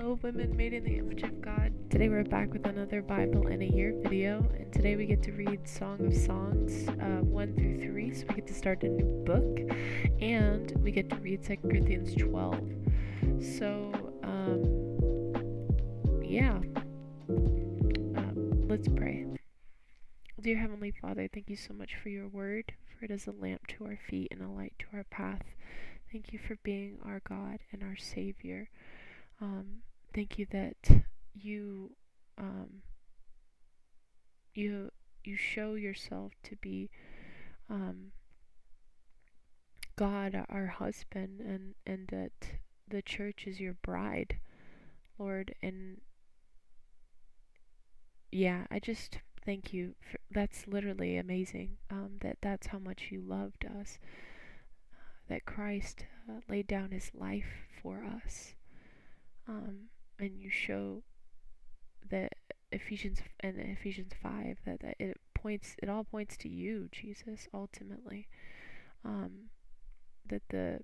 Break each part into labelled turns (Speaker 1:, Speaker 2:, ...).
Speaker 1: Hello, women made in the image of God. Today we're back with another Bible in a Year video, and today we get to read Song of Songs uh, 1 through 3. So we get to start a new book, and we get to read 2 Corinthians 12. So, um, yeah. Um, let's pray. Dear Heavenly Father, thank you so much for your word, for it is a lamp to our feet and a light to our path. Thank you for being our God and our Savior. Um, thank you that you um, you you show yourself to be um, God, our husband, and and that the church is your bride, Lord. And yeah, I just thank you. For, that's literally amazing. Um, that that's how much you loved us. that Christ uh, laid down His life for us um, and you show that Ephesians and Ephesians five that, that it points it all points to you, Jesus, ultimately. Um, that the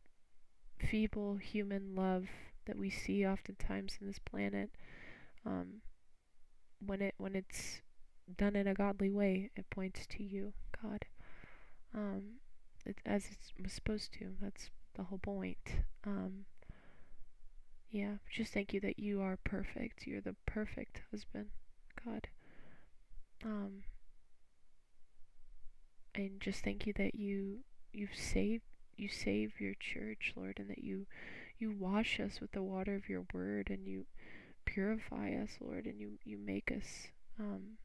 Speaker 1: feeble human love that we see oftentimes in this planet, um, when it when it's done in a godly way, it points to you, God. Um, it, as it was supposed to. That's the whole point. Um, yeah, just thank you that you are perfect. You're the perfect husband, God. Um, and just thank you that you you save you save your church, Lord, and that you you wash us with the water of your word, and you purify us, Lord, and you you make us. Um,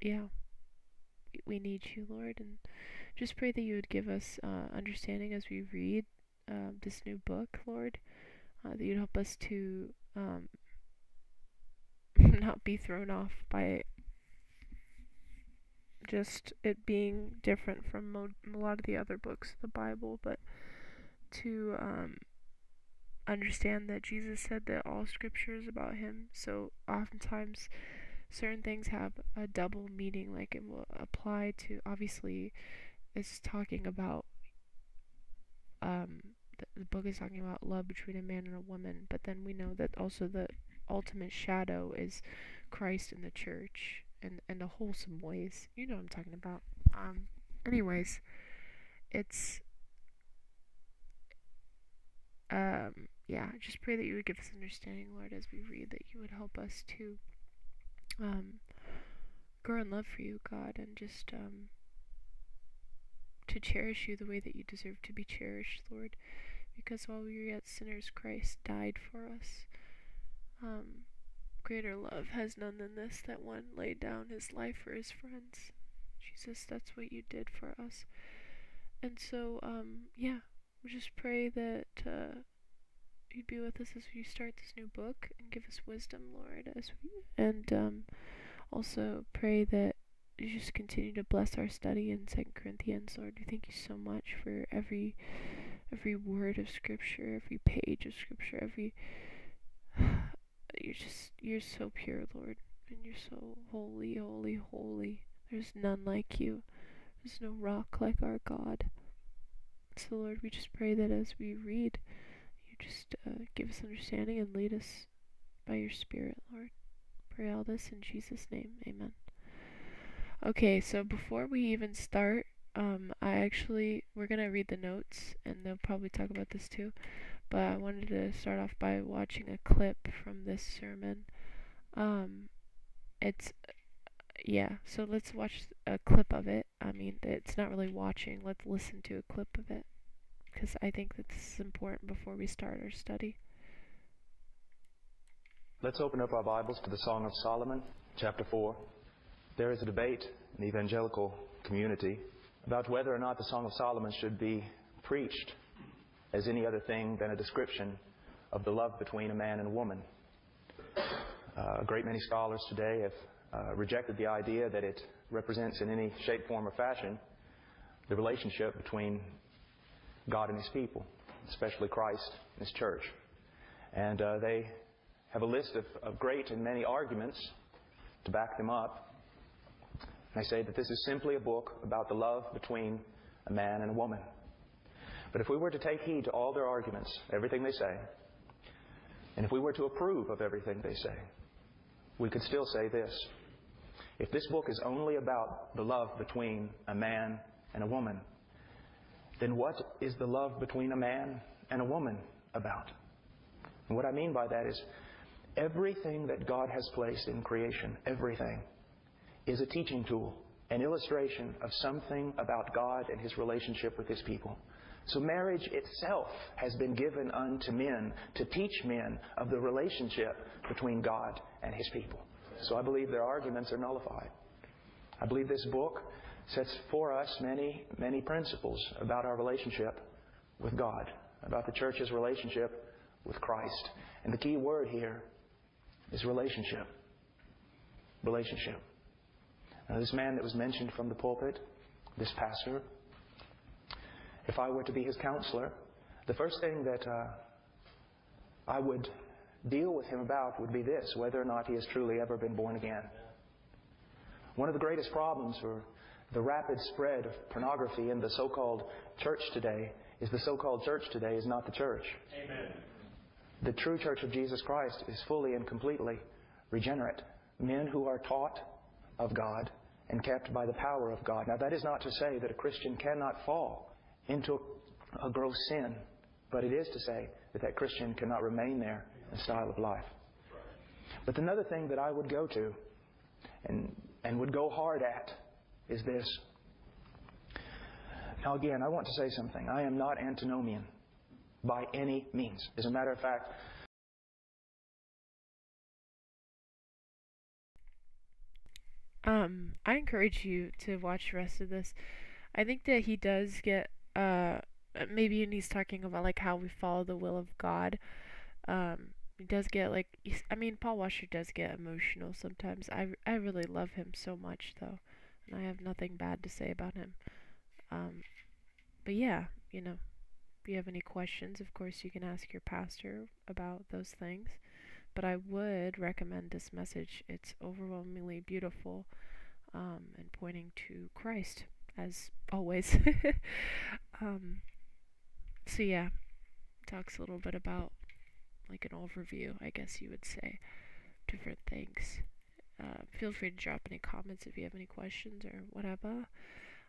Speaker 1: yeah, we need you, Lord, and just pray that you would give us uh, understanding as we read uh, this new book, Lord, uh, that you'd help us to um, not be thrown off by just it being different from mo- a lot of the other books of the Bible, but to um, understand that Jesus said that all scripture is about him. So oftentimes certain things have a double meaning, like it will apply to obviously it's talking about um, the, book is talking about love between a man and a woman, but then we know that also the ultimate shadow is Christ in the church and and the wholesome ways. You know what I'm talking about. Um anyways, it's um yeah, just pray that you would give us understanding, Lord, as we read, that you would help us to um grow in love for you, God, and just um to cherish you the way that you deserve to be cherished, Lord, because while we were yet sinners, Christ died for us. Um, greater love has none than this, that one laid down his life for his friends. Jesus, that's what you did for us. And so, um, yeah, we just pray that uh, you'd be with us as we start this new book and give us wisdom, Lord, as we and um, also pray that you just continue to bless our study in Second Corinthians, Lord. We thank you so much for every every word of Scripture, every page of Scripture, every you're just you're so pure, Lord, and you're so holy, holy, holy. There's none like you. There's no rock like our God. So, Lord, we just pray that as we read, you just uh, give us understanding and lead us by your Spirit, Lord. Pray all this in Jesus' name. Amen. Okay, so before we even start, um, I actually, we're gonna read the notes, and they'll probably talk about this too, but I wanted to start off by watching a clip from this sermon. Um, it's, yeah, so let's watch a clip of it. I mean, it's not really watching, let's listen to a clip of it, because I think that this is important before we start our study.
Speaker 2: Let's open up our Bibles to the Song of Solomon, chapter 4. There is a debate in the evangelical community about whether or not the Song of Solomon should be preached as any other thing than a description of the love between a man and a woman. Uh, a great many scholars today have uh, rejected the idea that it represents in any shape, form, or fashion the relationship between God and His people, especially Christ and His church. And uh, they have a list of, of great and many arguments to back them up. I say that this is simply a book about the love between a man and a woman. But if we were to take heed to all their arguments, everything they say, And if we were to approve of everything they say, we could still say this. If this book is only about the love between a man and a woman, then what is the love between a man and a woman about? And what I mean by that is everything that God has placed in creation, everything, is a teaching tool, an illustration of something about God and His relationship with His people. So marriage itself has been given unto men to teach men of the relationship between God and His people. So I believe their arguments are nullified. I believe this book sets for us many, many principles about our relationship with God, about the church's relationship with Christ. And the key word here is relationship. Relationship. Now, this man that was mentioned from the pulpit, this pastor, if I were to be his counselor, the first thing that uh, I would deal with him about would be this whether or not he has truly ever been born again. One of the greatest problems for the rapid spread of pornography in the so called church today is the so called church today is not the church.
Speaker 3: Amen.
Speaker 2: The true church of Jesus Christ is fully and completely regenerate. Men who are taught of God and kept by the power of God. Now, that is not to say that a Christian cannot fall into a gross sin, but it is to say that that Christian cannot remain there in style of life. But another thing that I would go to and, and would go hard at is this. Now, again, I want to say something. I am not antinomian by any means. As a matter of fact,
Speaker 1: Um, I encourage you to watch the rest of this. I think that he does get uh maybe when he's talking about like how we follow the will of God. Um, he does get like I mean Paul Washer does get emotional sometimes. I I really love him so much though, and I have nothing bad to say about him. Um, but yeah, you know, if you have any questions, of course you can ask your pastor about those things. But I would recommend this message. It's overwhelmingly beautiful um, and pointing to Christ, as always. um, so, yeah, talks a little bit about like an overview, I guess you would say, different things. Uh, feel free to drop any comments if you have any questions or whatever.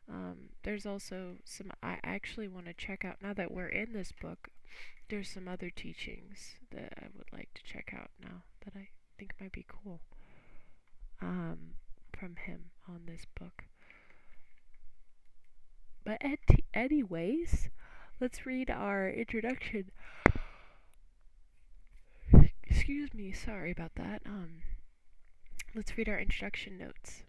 Speaker 1: Um, there's also some I actually want to check out now that we're in this book there's some other teachings that I would like to check out now that I think might be cool um, from him on this book. But anyways, let's read our introduction. Excuse me, sorry about that. Um, let's read our introduction notes.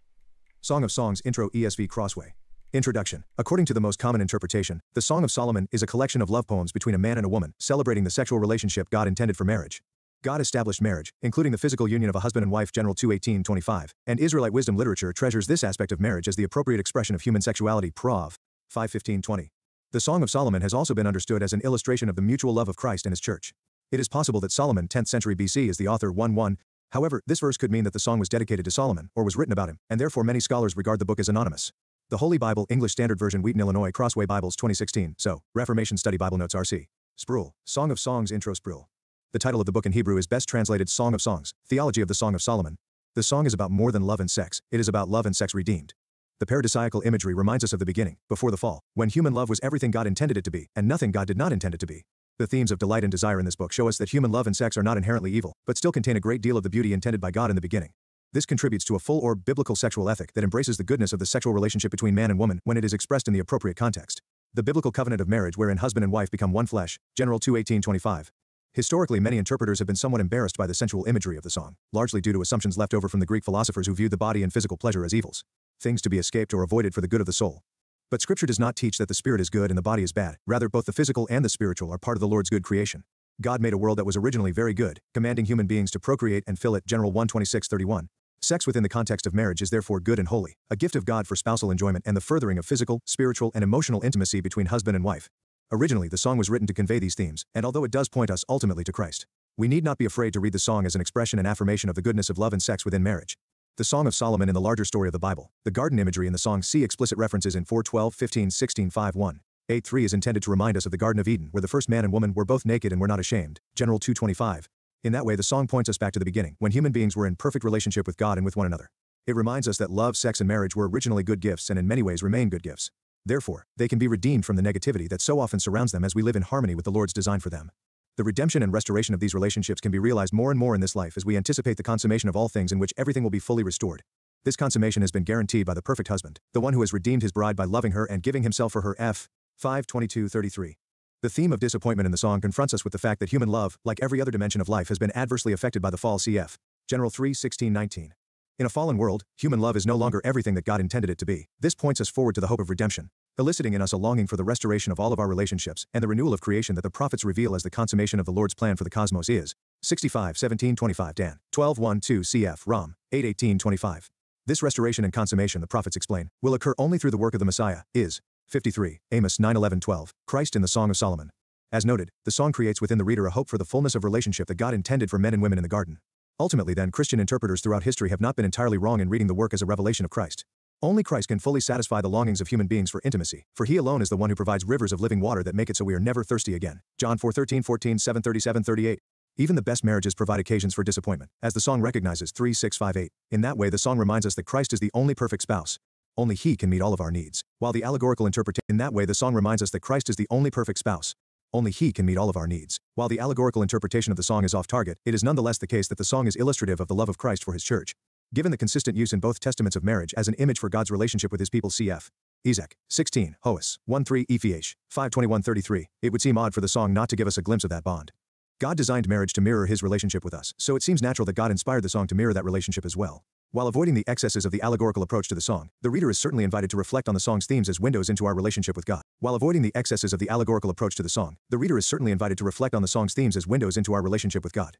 Speaker 4: Song of Songs Intro ESV Crossway. Introduction. According to the most common interpretation, the Song of Solomon is a collection of love poems between a man and a woman, celebrating the sexual relationship God intended for marriage. God established marriage, including the physical union of a husband and wife General 218-25, and Israelite wisdom literature treasures this aspect of marriage as the appropriate expression of human sexuality Prov. 515-20. The Song of Solomon has also been understood as an illustration of the mutual love of Christ and his church. It is possible that Solomon, 10th century BC, is the author 1-1. However, this verse could mean that the song was dedicated to Solomon, or was written about him, and therefore many scholars regard the book as anonymous. The Holy Bible English Standard Version Wheaton, Illinois Crossway Bibles 2016. So, Reformation Study Bible Notes RC. Sproul. Song of Songs Intro Sproul. The title of the book in Hebrew is best translated Song of Songs, Theology of the Song of Solomon. The song is about more than love and sex, it is about love and sex redeemed. The paradisiacal imagery reminds us of the beginning, before the fall, when human love was everything God intended it to be, and nothing God did not intend it to be. The themes of delight and desire in this book show us that human love and sex are not inherently evil, but still contain a great deal of the beauty intended by God in the beginning. This contributes to a full or biblical sexual ethic that embraces the goodness of the sexual relationship between man and woman when it is expressed in the appropriate context. The biblical covenant of marriage wherein husband and wife become one flesh, General 21825. Historically, many interpreters have been somewhat embarrassed by the sensual imagery of the song, largely due to assumptions left over from the Greek philosophers who viewed the body and physical pleasure as evils, things to be escaped or avoided for the good of the soul. But Scripture does not teach that the spirit is good and the body is bad, rather, both the physical and the spiritual are part of the Lord's good creation. God made a world that was originally very good, commanding human beings to procreate and fill it. General 126:31. Sex within the context of marriage is therefore good and holy, a gift of God for spousal enjoyment and the furthering of physical, spiritual, and emotional intimacy between husband and wife. Originally, the song was written to convey these themes, and although it does point us ultimately to Christ, we need not be afraid to read the song as an expression and affirmation of the goodness of love and sex within marriage. The Song of Solomon in the larger story of the Bible, the garden imagery in the song see explicit references in 4:12, 15, 16, 5, 1. 8:3 is intended to remind us of the Garden of Eden where the first man and woman were both naked and were not ashamed. General 225. In that way, the song points us back to the beginning, when human beings were in perfect relationship with God and with one another. It reminds us that love, sex, and marriage were originally good gifts and in many ways remain good gifts. Therefore, they can be redeemed from the negativity that so often surrounds them as we live in harmony with the Lord's design for them. The redemption and restoration of these relationships can be realized more and more in this life as we anticipate the consummation of all things in which everything will be fully restored. This consummation has been guaranteed by the perfect husband, the one who has redeemed his bride by loving her and giving himself for her. F. 5:22-33. The theme of disappointment in the song confronts us with the fact that human love, like every other dimension of life, has been adversely affected by the fall. Cf. General 3:16-19. In a fallen world, human love is no longer everything that God intended it to be. This points us forward to the hope of redemption, eliciting in us a longing for the restoration of all of our relationships and the renewal of creation that the prophets reveal as the consummation of the Lord's plan for the cosmos is. 65 17 25 Dan 12 1 2 CF Rom 8 18 25. This restoration and consummation, the prophets explain, will occur only through the work of the Messiah, is 53 Amos 9 11 12, Christ in the Song of Solomon. As noted, the song creates within the reader a hope for the fullness of relationship that God intended for men and women in the garden. Ultimately, then, Christian interpreters throughout history have not been entirely wrong in reading the work as a revelation of Christ. Only Christ can fully satisfy the longings of human beings for intimacy, for he alone is the one who provides rivers of living water that make it so we are never thirsty again. John 4 13 14 7 37 38. Even the best marriages provide occasions for disappointment, as the song recognizes 3 6 5 8. In that way, the song reminds us that Christ is the only perfect spouse. Only he can meet all of our needs. While the allegorical interpretation in that way, the song reminds us that Christ is the only perfect spouse. Only he can meet all of our needs. While the allegorical interpretation of the song is off target, it is nonetheless the case that the song is illustrative of the love of Christ for his church. Given the consistent use in both testaments of marriage as an image for God's relationship with his people cf. Ezek, 16, Hoas, 1 3 Eph, 5 21 33, it would seem odd for the song not to give us a glimpse of that bond. God designed marriage to mirror his relationship with us, so it seems natural that God inspired the song to mirror that relationship as well. While avoiding the excesses of the allegorical approach to the song, the reader is certainly invited to reflect on the song's themes as windows into our relationship with God. While avoiding the excesses of the allegorical approach to the song, the reader is certainly invited to reflect on the song's themes as windows into our relationship with God.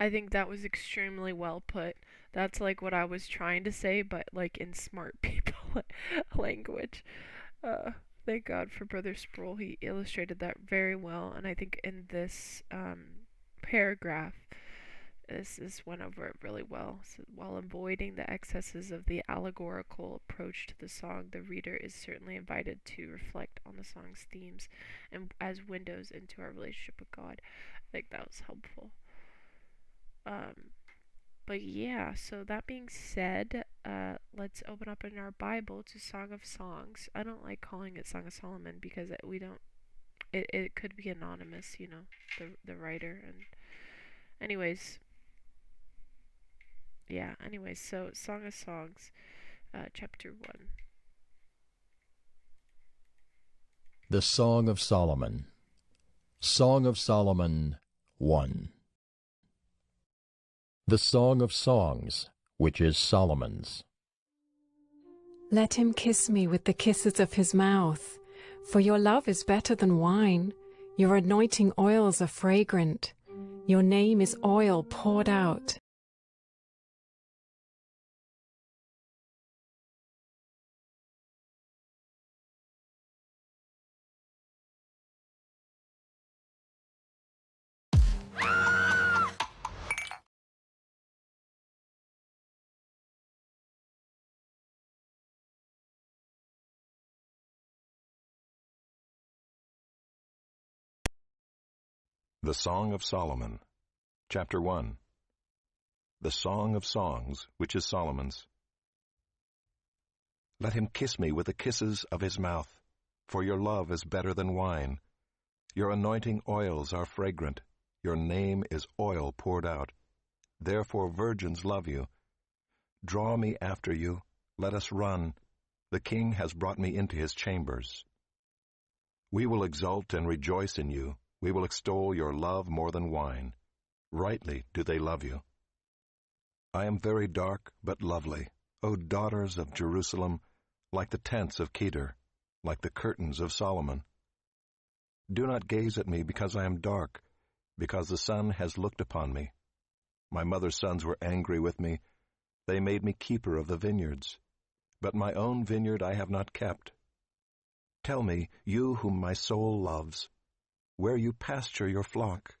Speaker 1: I think that was extremely well put. That's like what I was trying to say, but like in smart people language. Uh, thank God for Brother Sproul. He illustrated that very well, and I think in this um, paragraph, this is went over it really well. So while avoiding the excesses of the allegorical approach to the song, the reader is certainly invited to reflect on the song's themes and as windows into our relationship with God. I think that was helpful. Um, but yeah, so that being said, uh, let's open up in our Bible to Song of Songs. I don't like calling it Song of Solomon because we don't. It it could be anonymous, you know, the the writer and. Anyways. Yeah. anyway, so Song of Songs, uh, chapter one.
Speaker 3: The Song of Solomon. Song of Solomon 1. The Song of Songs, which is Solomon's.
Speaker 5: Let him kiss me with the kisses of his mouth, for your love is better than wine. Your anointing oils are fragrant. Your name is oil poured out.
Speaker 6: The Song of Solomon, Chapter 1 The Song of Songs, which is Solomon's. Let him kiss me with the kisses of his mouth, for your love is better than wine. Your anointing oils are fragrant, your name is oil poured out. Therefore virgins love you. Draw me after you, let us run. The king has brought me into his chambers. We will exult and rejoice in you. We will extol your love more than wine. Rightly do they love you. I am very dark, but lovely, O daughters of Jerusalem, like the tents of Kedar, like the curtains of Solomon. Do not gaze at me because I am dark, because the sun has looked upon me. My mother's sons were angry with me. They made me keeper of the vineyards. But my own vineyard I have not kept. Tell me, you whom my soul loves, where you pasture your flock,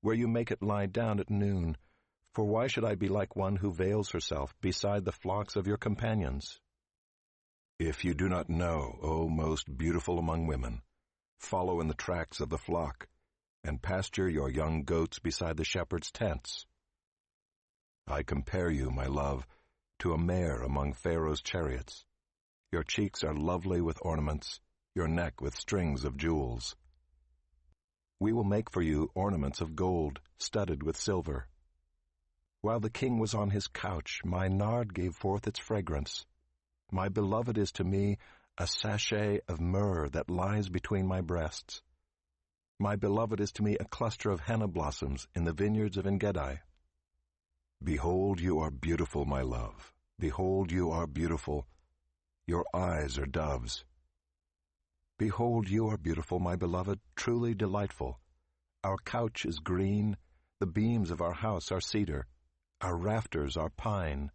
Speaker 6: where you make it lie down at noon. For why should I be like one who veils herself beside the flocks of your companions? If you do not know, O most beautiful among women, follow in the tracks of the flock, and pasture your young goats beside the shepherd's tents. I compare you, my love, to a mare among Pharaoh's chariots. Your cheeks are lovely with ornaments, your neck with strings of jewels. We will make for you ornaments of gold, studded with silver. While the king was on his couch, my nard gave forth its fragrance. My beloved is to me a sachet of myrrh that lies between my breasts. My beloved is to me a cluster of henna blossoms in the vineyards of Engedi. Behold, you are beautiful, my love. Behold, you are beautiful. Your eyes are doves. Behold, you are beautiful, my beloved, truly delightful. Our couch is green, the beams of our house are cedar, our rafters are pine.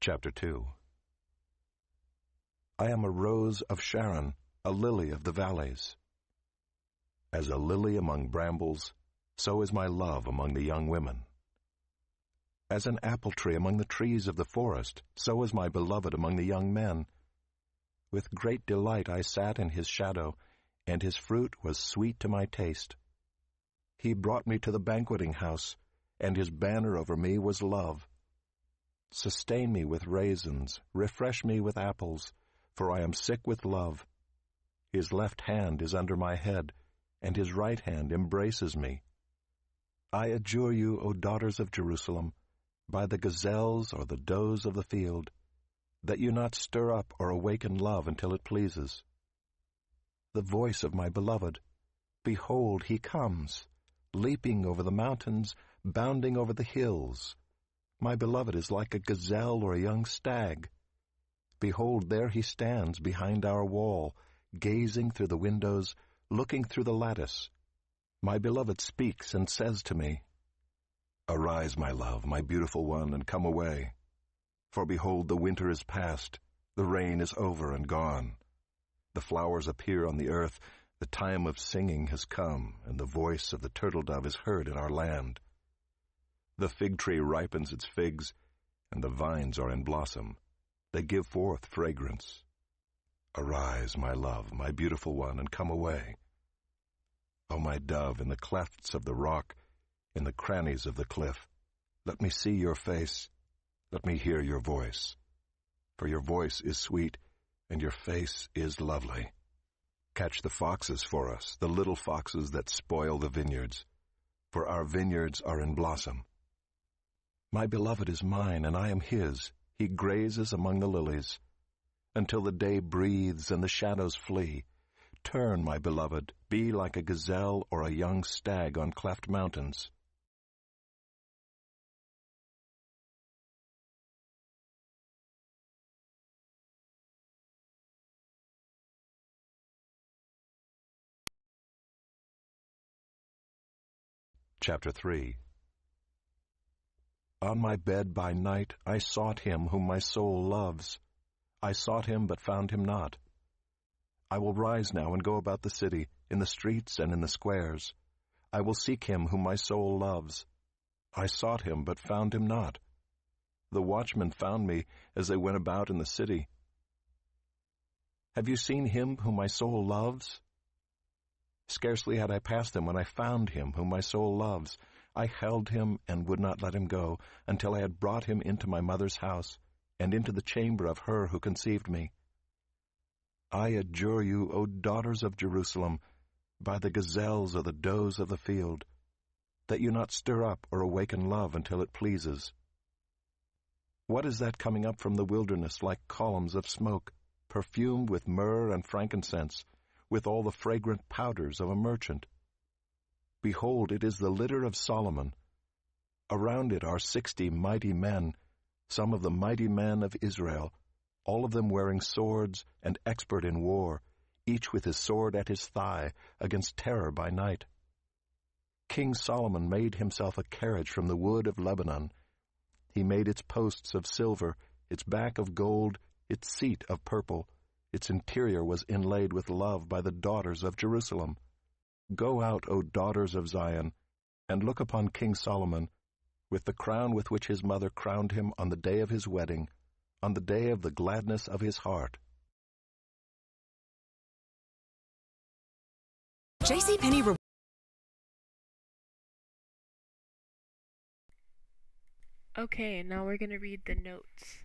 Speaker 6: Chapter 2 I am a rose of Sharon, a lily of the valleys. As a lily among brambles, so is my love among the young women. As an apple tree among the trees of the forest, so is my beloved among the young men. With great delight I sat in his shadow, and his fruit was sweet to my taste. He brought me to the banqueting house, and his banner over me was love. Sustain me with raisins, refresh me with apples, for I am sick with love. His left hand is under my head, and his right hand embraces me. I adjure you, O daughters of Jerusalem, by the gazelles or the does of the field, that you not stir up or awaken love until it pleases. The voice of my beloved, behold, he comes, leaping over the mountains, bounding over the hills. My beloved is like a gazelle or a young stag. Behold, there he stands behind our wall, gazing through the windows, looking through the lattice. My beloved speaks and says to me, Arise, my love, my beautiful one, and come away. For behold, the winter is past, the rain is over and gone. The flowers appear on the earth, the time of singing has come, and the voice of the turtle dove is heard in our land. The fig tree ripens its figs, and the vines are in blossom. They give forth fragrance. Arise, my love, my beautiful one, and come away. O my dove, in the clefts of the rock, in the crannies of the cliff, let me see your face, let me hear your voice. For your voice is sweet, and your face is lovely. Catch the foxes for us, the little foxes that spoil the vineyards, for our vineyards are in blossom. My beloved is mine, and I am his. He grazes among the lilies. Until the day breathes and the shadows flee. Turn, my beloved, be like a gazelle or a young stag on cleft mountains. Chapter 3 On my bed by night I sought him whom my soul loves. I sought him, but found him not. I will rise now and go about the city, in the streets and in the squares. I will seek him whom my soul loves. I sought him, but found him not. The watchmen found me as they went about in the city. Have you seen him whom my soul loves? Scarcely had I passed him when I found him whom my soul loves. I held him and would not let him go until I had brought him into my mother's house and into the chamber of her who conceived me. I adjure you, O daughters of Jerusalem, by the gazelles or the does of the field, that you not stir up or awaken love until it pleases. What is that coming up from the wilderness like columns of smoke, perfumed with myrrh and frankincense, with all the fragrant powders of a merchant. Behold, it is the litter of Solomon. Around it are sixty mighty men, some of the mighty men of Israel, all of them wearing swords and expert in war, each with his sword at his thigh, against terror by night. King Solomon made himself a carriage from the wood of Lebanon. He made its posts of silver, its back of gold, its seat of purple, its interior was inlaid with love by the daughters of Jerusalem. Go out, O daughters of Zion. and look upon King Solomon with the crown with which his mother crowned him on the day of his wedding, on the day of the gladness of his heart.
Speaker 7: JCPenney Re-
Speaker 1: Okay, now we're gonna read the notes.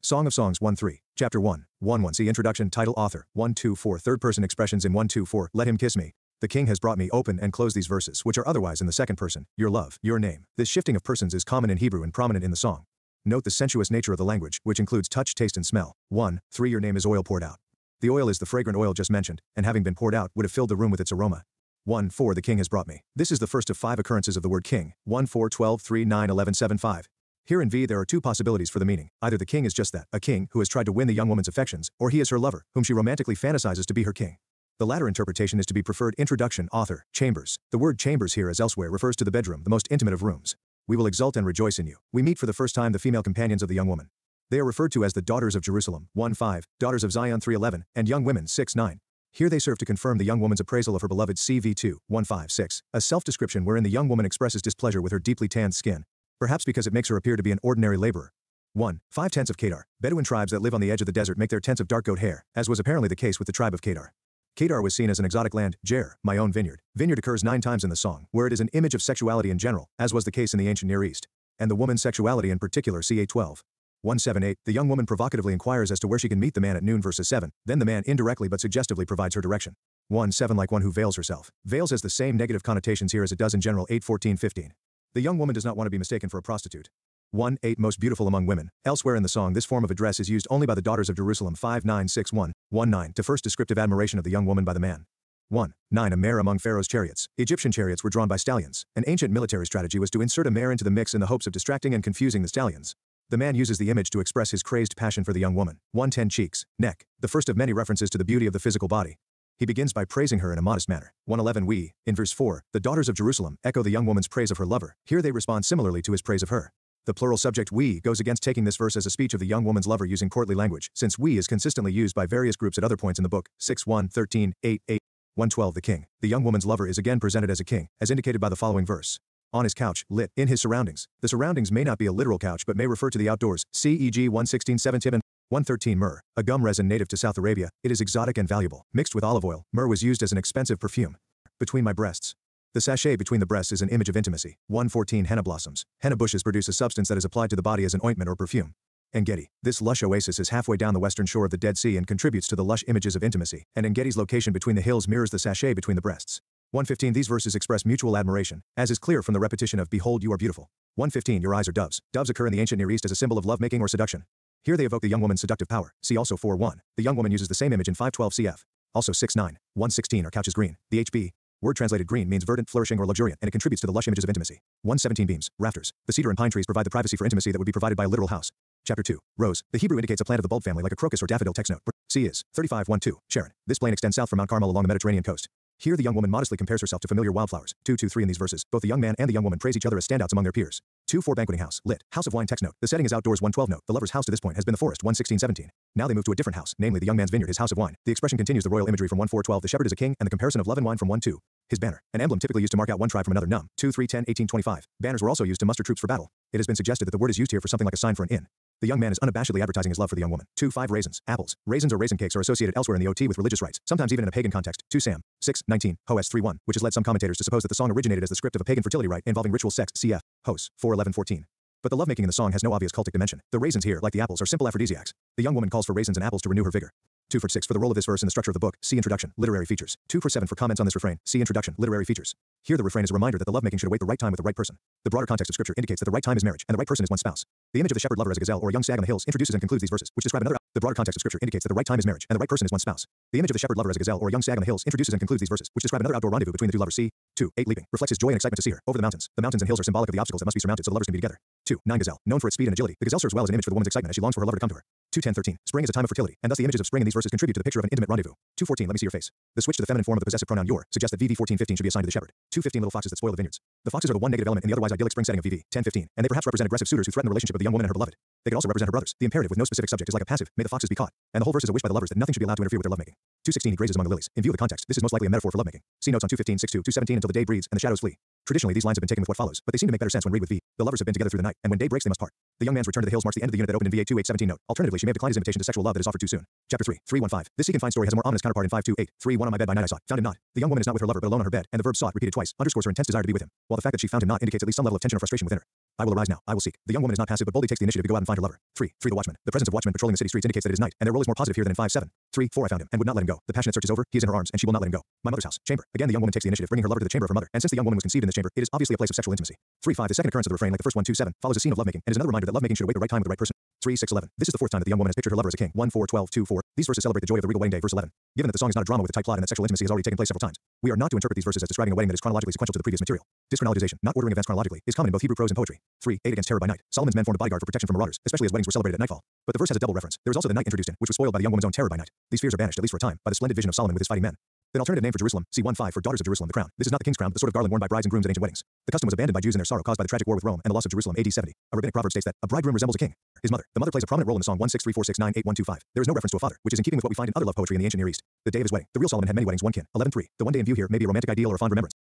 Speaker 4: Song of Songs 1 3, Chapter 1, 1 1. See Introduction, Title, Author, 1 2 4. Third person expressions in 1 2 4. Let him kiss me. The king has brought me open and close these verses, which are otherwise in the second person, your love, your name. This shifting of persons is common in Hebrew and prominent in the song. Note the sensuous nature of the language, which includes touch, taste, and smell. 1 3. Your name is oil poured out. The oil is the fragrant oil just mentioned, and having been poured out, would have filled the room with its aroma. 1 4 The king has brought me. This is the first of five occurrences of the word king. 1 4 12 3 9 11 7 5. Here in V there are two possibilities for the meaning. Either the king is just that, a king who has tried to win the young woman's affections, or he is her lover, whom she romantically fantasizes to be her king. The latter interpretation is to be preferred introduction, author, chambers. The word chambers here as elsewhere refers to the bedroom, the most intimate of rooms. We will exult and rejoice in you. We meet for the first time the female companions of the young woman. They are referred to as the daughters of Jerusalem, 1 5, daughters of Zion 3 11, and young women 6 9. Here they serve to confirm the young woman's appraisal of her beloved CV2, 156, a self-description wherein the young woman expresses displeasure with her deeply tanned skin, perhaps because it makes her appear to be an ordinary laborer. 1. Five tents of Kedar. Bedouin tribes that live on the edge of the desert make their tents of dark goat hair, as was apparently the case with the tribe of Kedar. Kedar was seen as an exotic land, Jer, my own vineyard. Vineyard occurs nine times in the song, where it is an image of sexuality in general, as was the case in the ancient Near East. And the woman's sexuality in particular, ca 12. 178, the young woman provocatively inquires as to where she can meet the man at noon verses 7, then the man indirectly but suggestively provides her direction. 1 7 like one who veils herself. Veils has the same negative connotations here as it does in general 8 14 15. The young woman does not want to be mistaken for a prostitute. 1 8 most beautiful among women. Elsewhere in the song this form of address is used only by the daughters of Jerusalem 5 9 6 1, 1 9 to first descriptive admiration of the young woman by the man. 1. 9. A mare among Pharaoh's chariots. Egyptian chariots were drawn by stallions. An ancient military strategy was to insert a mare into the mix in the hopes of distracting and confusing the stallions. The man uses the image to express his crazed passion for the young woman. 110 cheeks, neck, the first of many references to the beauty of the physical body. He begins by praising her in a modest manner. 111 We, in verse 4, the daughters of Jerusalem echo the young woman's praise of her lover. Here they respond similarly to his praise of her. The plural subject we goes against taking this verse as a speech of the young woman's lover using courtly language, since we is consistently used by various groups at other points in the book. 6 1 13 8 8 112 The king. The young woman's lover is again presented as a king, as indicated by the following verse. On his couch, lit, in his surroundings. The surroundings may not be a literal couch but may refer to the outdoors. C.E.G. 116 7 Tibin. 113 Myrrh, a gum resin native to South Arabia, it is exotic and valuable. Mixed with olive oil, myrrh was used as an expensive perfume. Between my breasts. The sachet between the breasts is an image of intimacy. 114 Henna blossoms. Henna bushes produce a substance that is applied to the body as an ointment or perfume. Engedi. This lush oasis is halfway down the western shore of the Dead Sea and contributes to the lush images of intimacy, and Engedi's location between the hills mirrors the sachet between the breasts. 115 These verses express mutual admiration, as is clear from the repetition of Behold you are beautiful. 115 Your eyes are doves. Doves occur in the ancient Near East as a symbol of lovemaking or seduction. Here they evoke the young woman's seductive power. See also 4.1. The young woman uses the same image in 512 cf. Also six 6.9. 116 are couches green. The HB. Word translated green means verdant, flourishing, or luxuriant, and it contributes to the lush images of intimacy. 117 beams, rafters. The cedar and pine trees provide the privacy for intimacy that would be provided by a literal house. Chapter 2. Rose. The Hebrew indicates a plant of the bulb family like a crocus or daffodil text note. C is 35.12. Sharon. This plain extends south from Mount Carmel along the Mediterranean coast. Here the young woman modestly compares herself to familiar wildflowers. 2 2 3 in these verses. Both the young man and the young woman praise each other as standouts among their peers. 2 4 Banqueting House. Lit. House of Wine text note. The setting is outdoors 112 note. The lover's house to this point has been the forest 116 17. Now they move to a different house, namely the young man's vineyard, his house of wine. The expression continues the royal imagery from 1 4 12. The shepherd is a king, and the comparison of love and wine from 1 2. His banner. An emblem typically used to mark out one tribe from another. Num. 2 3 10 18 25. Banners were also used to muster troops for battle. It has been suggested that the word is used here for something like a sign for an inn. The young man is unabashedly advertising his love for the young woman. 2 5 raisins, apples. Raisins or raisin cakes are associated elsewhere in the OT with religious rites, sometimes even in a pagan context. 2 Sam. 6 19. Hos 3 1, which has led some commentators to suppose that the song originated as the script of a pagan fertility rite involving ritual sex. Cf. Hos 4 11 14. But the lovemaking in the song has no obvious cultic dimension. The raisins here, like the apples, are simple aphrodisiacs. The young woman calls for raisins and apples to renew her vigor. 2 for 6 for the role of this verse in the structure of the book, see introduction, literary features. 2 for 7 for comments on this refrain, see introduction, literary features. Here the refrain is a reminder that the lovemaking should await the right time with the right person. The broader context of scripture indicates that the right time is marriage, and the right person is one's spouse. The image of the shepherd lover as a gazelle or a young stag on the hills introduces and concludes these verses, which describe another. The broader context of scripture indicates that the right time is marriage, and the right person is one's spouse. The image of the shepherd lover as a gazelle or a young stag on the hills introduces and concludes these verses, which describe another outdoor rendezvous between the two lovers. See 2 8 leaping reflects his joy and excitement to see her over the mountains. The mountains and hills are symbolic of the obstacles that must be surmounted so the lovers can be together. 2 9 gazelle known for its speed and agility. The gazelle serves well as an image for the woman's excitement as she longs for her lover to come to her. 2 10 13 spring is a time of fertility, and thus the images of spring in these verses contribute to the picture of an intimate rendezvous. 2 14 let me see your face. The switch to the feminine form of the possessive pronoun your suggests that VV 14 15 should be assigned to the shepherd. 2 15 little foxes that spoil the vineyards. The foxes are the one negative element in the otherwise idyllic spring setting of VV 10 15, and they perhaps represent aggressive suitors who threaten the relationship of the young woman and her beloved. They could also represent her brothers. The imperative with no specific subject is like a passive, may the foxes be caught. And the whole verse is a wish by the lovers that nothing should be allowed to interfere with their lovemaking. lovemaking. 216 He grazes among the lilies. In view of the context, this is most likely a metaphor for lovemaking. See notes on 215, 62, 217 until the day breathes and the shadows flee. Traditionally, these lines have been taken with what follows, but they seem to make better sense when read with V. The lovers have been together through the night, and when day breaks, they must part. The young man's return to the hills marks the end of the unit that opened in VA 2817 note. Alternatively, she may have declined his invitation to sexual love that is offered too soon. Chapter 3, 315. This seek and find story has a more ominous counterpart in 528. 3 1 on my bed by night I sought. Found him not. The young woman is not with her lover but alone on her bed, and the verb sought, repeated twice, underscores her intense desire to be with him, while the fact that she found him not indicates at least some level of tension or frustration within her. I will arise now. I will seek. The young woman is not passive but boldly takes the initiative to go out and find her lover. 3. 3. The watchman. The presence of watchmen patrolling the city streets indicates that it is night, and their role is more positive here than in 5 7. 3. 4. I found him, and would not let him go. The passionate search is over. He is in her arms, and she will not let him go. My mother's house. Chamber. Again, the young woman takes the initiative, bringing her lover to the chamber of her mother, and since the young woman was conceived in this chamber, it is obviously a place of sexual intimacy. 3. 5. The second occurrence of the refrain, like the first one, 2, 7, follows a scene of lovemaking, and is another reminder that lovemaking should await the right time with the right person. 3, 6, 11. This is the fourth time that the young woman has pictured her lover as a king. 1, 4, 12, 2, 4. These verses celebrate the joy of the regal wedding day, verse 11. Given that the song is not a drama with a tight plot and that sexual intimacy has already taken place several times, we are not to interpret these verses as describing a wedding that is chronologically sequential to the previous material. Dischronologization, not ordering events chronologically, is common in both Hebrew prose and poetry. 3. 8 against terror by night. Solomon's men formed a bodyguard for protection from marauders, especially as weddings were celebrated at nightfall. But the verse has a double reference. There is also the night introduced in, which was spoiled by the young woman's own terror by night. These fears are banished, at least for a time, by the splendid vision of Solomon with his fighting men. An alternative name for Jerusalem, see 1.5 for daughters of Jerusalem, the crown. This is not the king's crown, but the sort of garland worn by brides and grooms at ancient weddings. The custom was abandoned by Jews in their sorrow caused by the tragic war with Rome and the loss of Jerusalem AD 70. A rabbinic proverb states that a bridegroom resembles a king. His mother. The mother plays a prominent role in the song 16346981125. There is no reference to a father, which is in keeping with what we find in other love poetry in the ancient Near East. The day of his wedding. The real Solomon had many weddings, one kin. 11.3. The one day in view here may be a romantic ideal or a fond remembrance.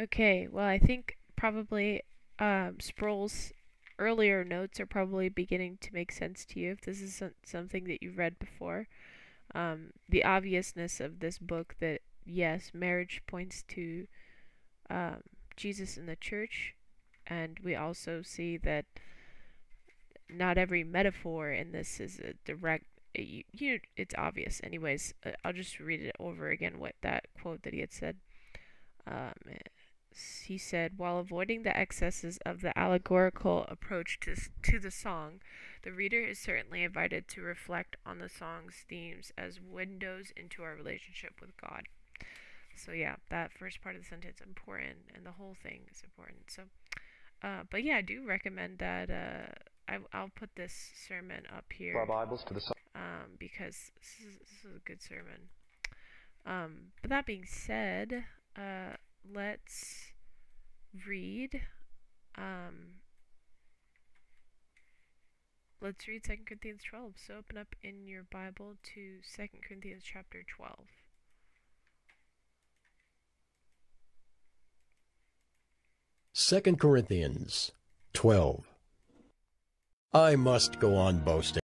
Speaker 1: Okay, well, I think probably um, Sproul's earlier notes are probably beginning to make sense to you if this isn't something that you've read before. Um, the obviousness of this book that, yes, marriage points to um, Jesus in the church, and we also see that not every metaphor in this is a direct. You, you it's obvious, anyways. Uh, I'll just read it over again. What that quote that he had said. Um, he said, while avoiding the excesses of the allegorical approach to, to the song, the reader is certainly invited to reflect on the song's themes as windows into our relationship with God. So yeah, that first part of the sentence important, and the whole thing is important. So, uh, but yeah, I do recommend that. Uh, I, I'll put this sermon up here.
Speaker 2: Our Bibles to the song.
Speaker 1: Um, because this is, this is a good sermon. Um, but that being said, uh, let's read um, let's read 2 corinthians 12 so open up in your bible to 2 corinthians chapter 12
Speaker 3: Second Corinthians 12 I must go on boasting,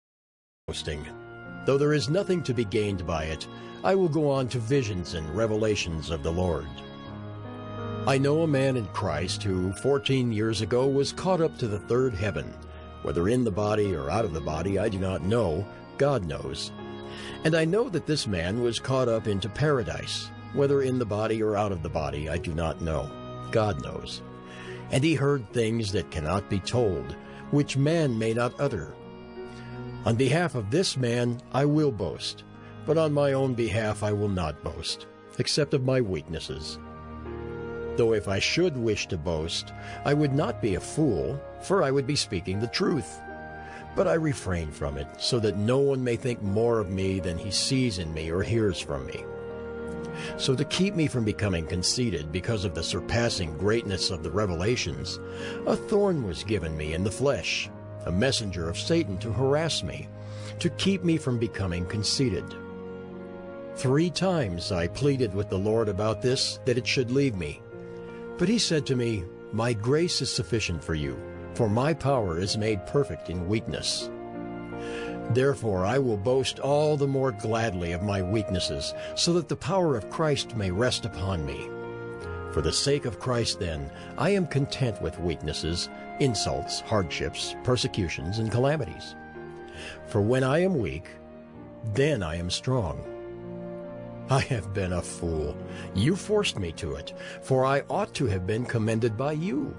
Speaker 3: boasting. Though there is nothing to be gained by it, I will go on to visions and revelations of the Lord. I know a man in Christ who, 14 years ago, was caught up to the third heaven. Whether in the body or out of the body, I do not know. God knows. And I know that this man was caught up into paradise. Whether in the body or out of the body, I do not know. God knows. And he heard things that cannot be told, which man may not utter. On behalf of this man I will boast, but on my own behalf I will not boast, except of my weaknesses. Though if I should wish to boast, I would not be a fool, for I would be speaking the truth. But I refrain from it, so that no one may think more of me than he sees in me or hears from me. So to keep me from becoming conceited because of the surpassing greatness of the revelations, a thorn was given me in the flesh, a messenger of Satan to harass me, to keep me from becoming conceited. Three times I pleaded with the Lord about this, that it should leave me. But he said to me, My grace is sufficient for you, for my power is made perfect in weakness. Therefore I will boast all the more gladly of my weaknesses, so that the power of Christ may rest upon me. For the sake of Christ, then, I am content with weaknesses, insults, hardships, persecutions, and calamities. For when I am weak, then I am strong. I have been a fool. You forced me to it, for I ought to have been commended by you.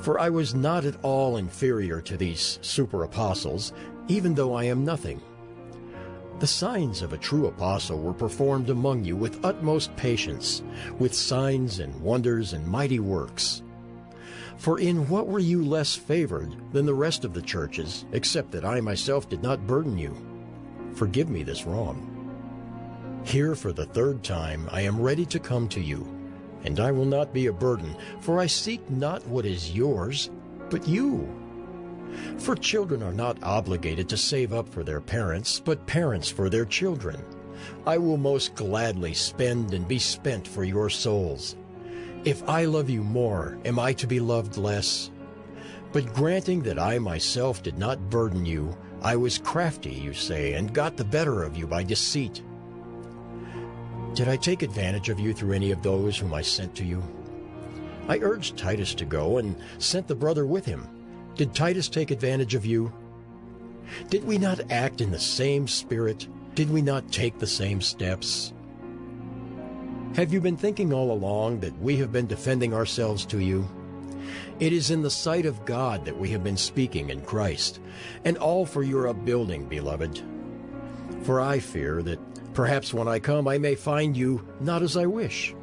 Speaker 3: For I was not at all inferior to these super apostles, even though I am nothing. The signs of a true apostle were performed among you with utmost patience, with signs and wonders and mighty works. For in what were you less favored than the rest of the churches, except that I myself did not burden you? Forgive me this wrong. Here for the third time I am ready to come to you, and I will not be a burden, for I seek not what is yours, but you. For children are not obligated to save up for their parents, but parents for their children. I will most gladly spend and be spent for your souls. If I love you more, am I to be loved less? But granting that I myself did not burden you, I was crafty, you say, and got the better of you by deceit. Did I take advantage of you through any of those whom I sent to you? I urged Titus to go and sent the brother with him. Did Titus take advantage of you? Did we not act in the same spirit? Did we not take the same steps? Have you been thinking all along that we have been defending ourselves to you? It is in the sight of God that we have been speaking in Christ, and all for your upbuilding, beloved. For I fear that perhaps when I come I may find you not as I wish,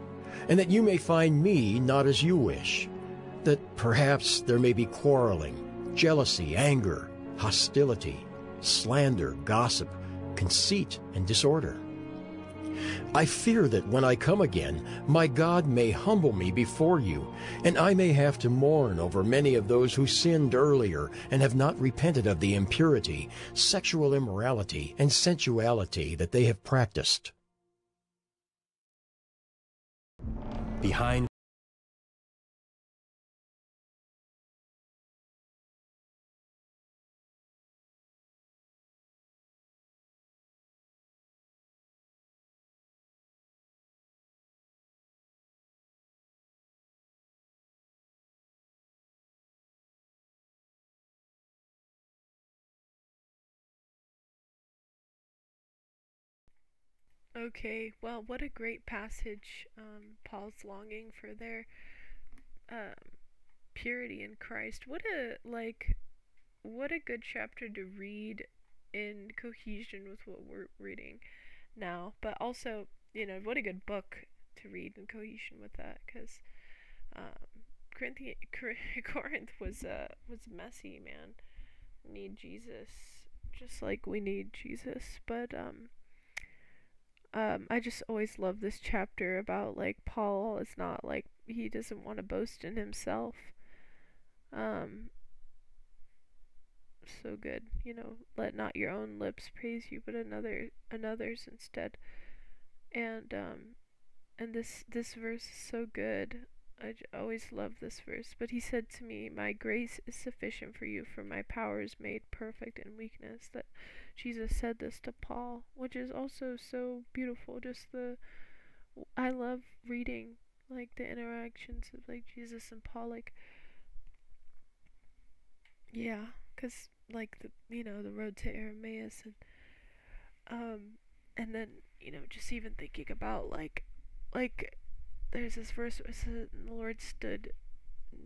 Speaker 3: and that you may find me not as you wish that perhaps there may be quarreling, jealousy, anger, hostility, slander, gossip, conceit, and disorder. I fear that when I come again, my God may humble me before you, and I may have to mourn over many of those who sinned earlier and have not repented of the impurity, sexual immorality, and sensuality that they have practiced.
Speaker 7: Behind
Speaker 1: Okay, well, what a great passage. Um, Paul's longing for their um, purity in Christ. What a like, what a good chapter to read in cohesion with what we're reading now. But also, you know, what a good book to read in cohesion with that, because um, Corinth was uh was messy, man. need Jesus, just like we need Jesus, but um um, I just always love this chapter about like Paul is not like he doesn't want to boast in himself. Um, so good, you know. Let not your own lips praise you, but another another's instead. And um, and this this verse is so good. I always love this verse. But he said to me, My grace is sufficient for you, for my power is made perfect in weakness. That Jesus said this to Paul, which is also so beautiful. Just the. I love reading, like, the interactions of, like, Jesus and Paul. Like, yeah, because, like, the, you know, the road to Emmaus and, um, and then, you know, just even thinking about, like, like, there's this verse where it says the Lord stood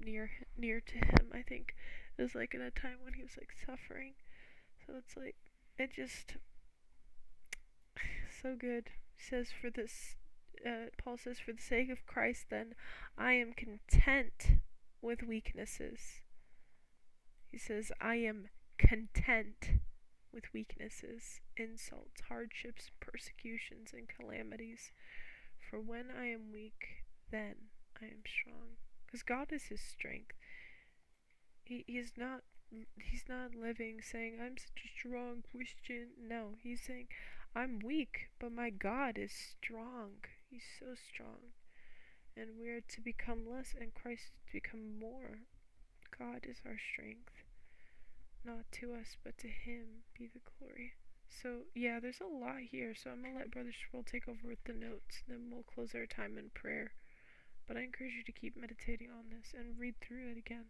Speaker 1: near near to him. I think it was like in a time when he was like suffering. So it's like it just so good. Says for this uh, Paul says for the sake of Christ then I am content with weaknesses. He says I am content with weaknesses, insults, hardships, persecutions and calamities for when I am weak, then I am strong. Because God is his strength. He, he's not he's not living saying I'm such a strong Christian. No, he's saying I'm weak, but my God is strong. He's so strong. And we are to become less and Christ to become more. God is our strength. Not to us, but to him be the glory. So, yeah, there's a lot here, so I'm going to let Brother Sproul take over with the notes, then we'll close our time in prayer. But I encourage you to keep meditating on this and read through it again.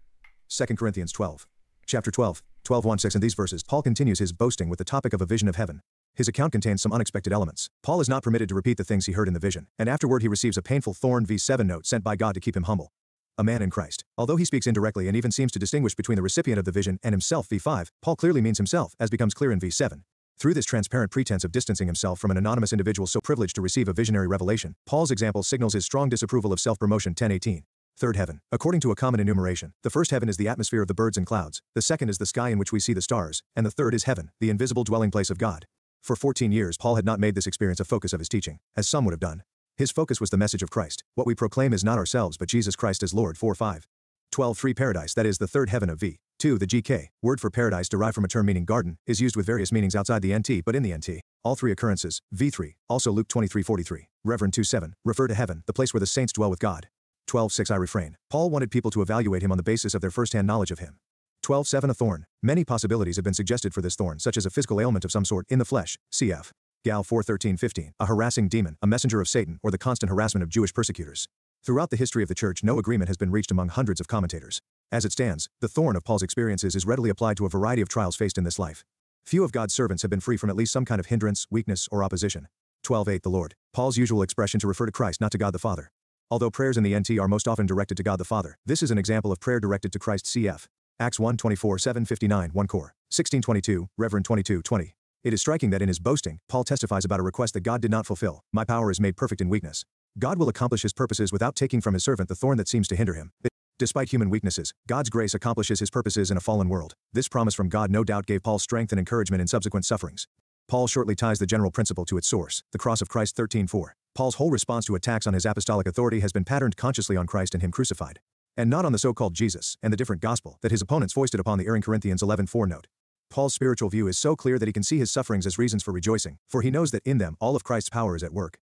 Speaker 4: 2 Corinthians 12. Chapter 12, 12 1 6 In these verses, Paul continues his boasting with the topic of a vision of heaven. His account contains some unexpected elements. Paul is not permitted to repeat the things he heard in the vision, and afterward he receives a painful thorn v7 note sent by God to keep him humble. A man in Christ. Although he speaks indirectly and even seems to distinguish between the recipient of the vision and himself v5, Paul clearly means himself, as becomes clear in v7. Through this transparent pretense of distancing himself from an anonymous individual so privileged to receive a visionary revelation, Paul's example signals his strong disapproval of self-promotion 1018. Third heaven. According to a common enumeration, the first heaven is the atmosphere of the birds and clouds, the second is the sky in which we see the stars, and the third is heaven, the invisible dwelling place of God. For 14 years Paul had not made this experience a focus of his teaching, as some would have done. His focus was the message of Christ. What we proclaim is not ourselves but Jesus Christ as Lord 4 5. 12 3 Paradise that is the third heaven of V. 2 The GK, word for paradise derived from a term meaning garden, is used with various meanings outside the NT but in the NT. All three occurrences, V3, also Luke 23 43, Reverend 2 7, refer to heaven, the place where the saints dwell with God. 12 6 I refrain. Paul wanted people to evaluate him on the basis of their first-hand knowledge of him. 12 7 A thorn. Many possibilities have been suggested for this thorn such as a physical ailment of some sort in the flesh, cf. Gal 4:13-15, a harassing demon, a messenger of Satan, or the constant harassment of Jewish persecutors. Throughout the history of the church, no agreement has been reached among hundreds of commentators. As it stands, the thorn of Paul's experiences is readily applied to a variety of trials faced in this life. Few of God's servants have been free from at least some kind of hindrance, weakness, or opposition. 12:8 The Lord. Paul's usual expression to refer to Christ, not to God the Father. Although prayers in the NT are most often directed to God the Father, this is an example of prayer directed to Christ cf. Acts 1 24 7 59 1 Cor. 1622, Reverend 22 20. It is striking that in his boasting, Paul testifies about a request that God did not fulfill. My power is made perfect in weakness. God will accomplish his purposes without taking from his servant the thorn that seems to hinder him. Despite human weaknesses, God's grace accomplishes his purposes in a fallen world. This promise from God no doubt gave Paul strength and encouragement in subsequent sufferings. Paul shortly ties the general principle to its source, the cross of Christ 13:4. Paul's whole response to attacks on his apostolic authority has been patterned consciously on Christ and him crucified, and not on the so-called Jesus and the different gospel that his opponents foisted upon the erring Corinthians 11:4 note. Paul's spiritual view is so clear that he can see his sufferings as reasons for rejoicing, for he knows that in them all of Christ's power is at work.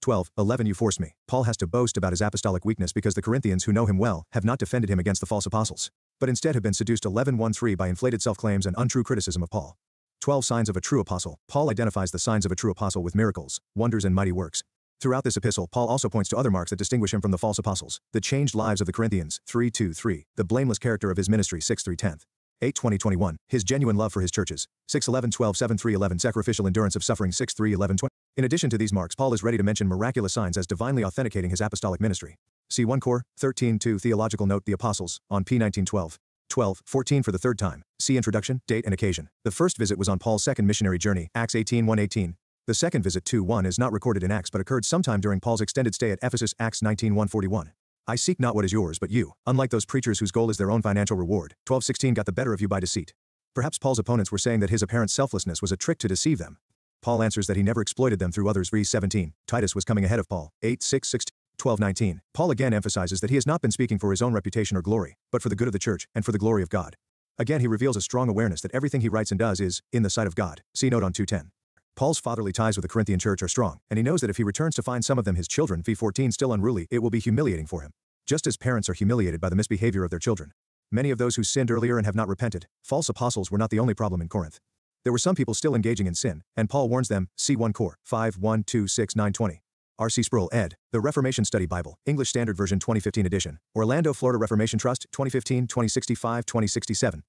Speaker 4: 12. 11 You force me. Paul has to boast about his apostolic weakness because the Corinthians who know him well have not defended him against the false apostles, but instead have been seduced 11.1.3 by inflated self-claims and untrue criticism of Paul. 12 Signs of a true apostle. Paul identifies the signs of a true apostle with miracles, wonders and mighty works. Throughout this epistle, Paul also points to other marks that distinguish him from the false apostles. The changed lives of the Corinthians, 3 2 3, The blameless character of his ministry, 6.3.10. 8 20 21, his genuine love for his churches, 6 11 12 7 3 11 sacrificial endurance of suffering 6 3 11 20. In addition to these marks, Paul is ready to mention miraculous signs as divinely authenticating his apostolic ministry. See 1 Cor, 13 2 Theological Note The Apostles, on p 1912. 12, 14 for the third time. See introduction, date and occasion. The first visit was on Paul's second missionary journey, Acts 18 1 18. The second visit 2 1 is not recorded in Acts but occurred sometime during Paul's extended stay at Ephesus, Acts 19 1 41. I seek not what is yours but you, unlike those preachers whose goal is their own financial reward. 1216 got the better of you by deceit. Perhaps Paul's opponents were saying that his apparent selflessness was a trick to deceive them. Paul answers that he never exploited them through others. Re 17. Titus was coming ahead of Paul. 8 6 16. 12:19. Paul again emphasizes that he has not been speaking for his own reputation or glory, but for the good of the church and for the glory of God. Again he reveals a strong awareness that everything he writes and does is in the sight of God. See note on 210. Paul's fatherly ties with the Corinthian church are strong, and he knows that if he returns to find some of them his children v14 still unruly, it will be humiliating for him. Just as parents are humiliated by the misbehavior of their children. Many of those who sinned earlier and have not repented, false apostles were not the only problem in Corinth. There were some people still engaging in sin, and Paul warns them, see 1 Cor, 5 1 2 6 9 20. R.C. Sproul, ed., The Reformation Study Bible, English Standard Version 2015 edition, Orlando, Florida Reformation Trust, 2015, 2065, 2067.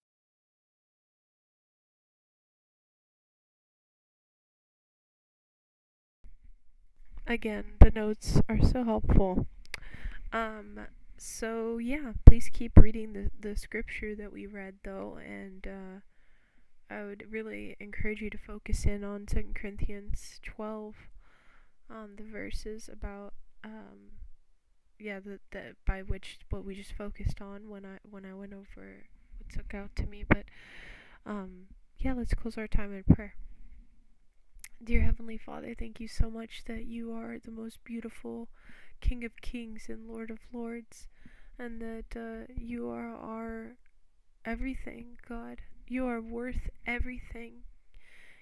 Speaker 1: Again, the notes are so helpful. Um, so, yeah, please keep reading the, the scripture that we read, though, and uh, I would really encourage you to focus in on 2 Corinthians 12 um, the verses about um, yeah the, the by which what we just focused on when I when I went over what stuck out to me but um, yeah let's close our time in prayer. Dear heavenly father thank you so much that you are the most beautiful king of kings and lord of lords and that uh, you are our everything god. You are worth everything.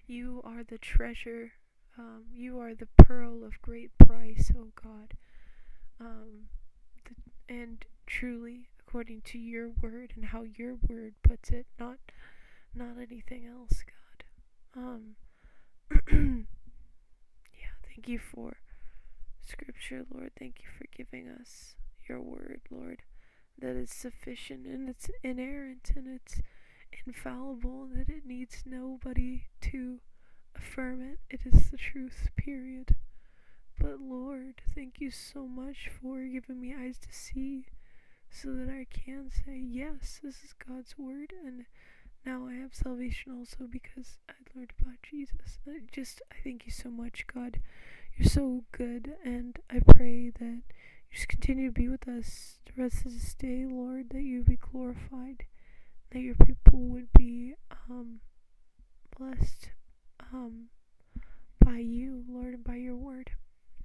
Speaker 1: You are the treasure um, you are the pearl of great price, O oh God. Um, and truly, according to your word and how your word puts it, not not anything else, God. Um, yeah, thank you for scripture, Lord. Thank you for giving us your word, Lord, that is sufficient and it's inerrant and it's infallible, that it needs nobody to affirm it. It is the truth, period. But Lord, thank you so much for giving me eyes to see so that I can say, yes, this is God's word and now I have salvation also because I learned about Jesus. I just, I thank you so much, God. You're so good, and I pray that you just continue to be with us the rest of this day, Lord, that you be glorified, that your people would be um, blessed um, by you, Lord, and by your word.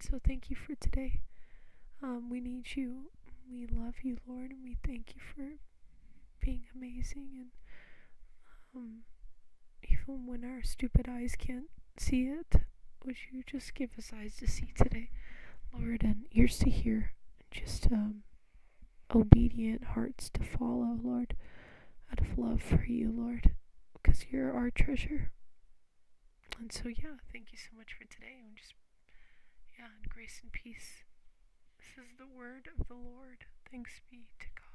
Speaker 1: so thank you for today. Um, we need you. We love you, Lord, and we thank you for being amazing. And um, even when our stupid eyes can't see it, would you just give us eyes to see today, Lord, and ears to hear, and just um, obedient hearts to follow, Lord, out of love for you, Lord, because you're our treasure. And so, yeah, thank you so much for today, and just yeah, and grace and peace. This is the word of the Lord. Thanks be to God.